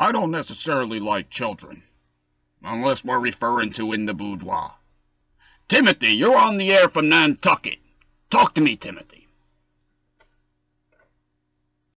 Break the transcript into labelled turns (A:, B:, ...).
A: I don't necessarily like children. Unless we're referring to in the boudoir. Timothy, you're on the air from Nantucket. Talk to me, Timothy.